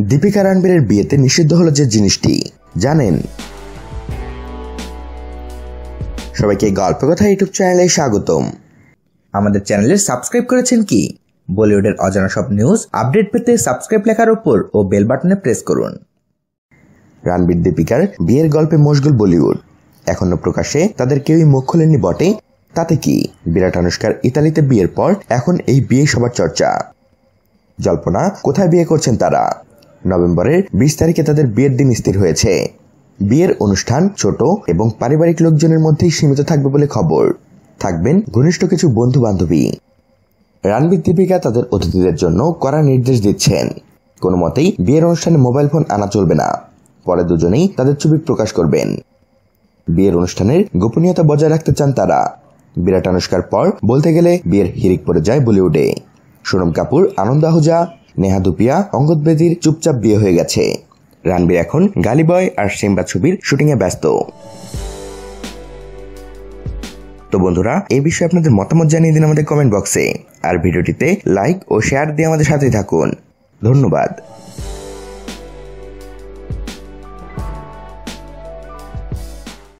দীপিকা রানবীরের বিয়েতে নিষিদ্ধ হলো যে জিনিসটি। জানেন। সবাইকে গল্প কথা ইউটিউব চ্যানেলে স্বাগতম। আমাদের চ্যানেলে সাবস্ক্রাইব করেছেন কি? বলিউডের অজানা সব নিউজ, আপডেট পেতে সাবস্ক্রাইব লেখার উপর ও বেল বাটনে প্রেস করুন। রানবীর, দীপিকার বিয়ের গল্পে মশগুল বলিউড। এখনও প্রকাশে তাদের কেউই মুখ খোলেননি বটে। তাতে কি? বিরাট অনুষ্কার ইতালিতে বিয়ের পর এখন এই বিয়ে সবার চর্চা। জল্পনা, কোথায় বিয়ে করছেন তারা? নভেম্বরের বিশ তারিখে তাদের বিয়ের দিন স্থির হয়েছে। বিয়ের অনুষ্ঠান ছোট এবং পারিবারিক লোকজনের মধ্যেই সীমিত থাকবে বলে খবর। থাকবেন ঘনিষ্ঠ কিছু বন্ধু বান্ধবী রণবীর দীপিকা তাদের অতিথিদের জন্য কড়া নির্দেশ দিচ্ছেন। কোনো মতেই বিয়ের অনুষ্ঠানে মোবাইল ফোন আনা চলবে না। পরে দুজনেই তাদের ছবি প্রকাশ করবেন। বিয়ের অনুষ্ঠানের গোপনীয়তা বজায় রাখতে চান তারা। বিরাট আনুষ্কার পর বলতে গেলে বিয়ের হিরিক পড়ে যায় বলিউডে। সোনম কাপুর, আনন্দ আহুজা নেহা দুপিয়া অঙ্গদ বেদির চুপচাপ বিয়ে হয়ে গেছে। রানবীর এখন গালিবয় আর সিম্বা ছবির শুটিংয়ে ব্যস্ত। তো বন্ধুরা এই বিষয়ে আপনাদের মতামত জানিয়ে দিন আমাদের কমেন্ট বক্সে আর ভিডিওটিতে লাইক ও শেয়ার দিয়ে আমাদের সাথে থাকুন। ধন্যবাদ।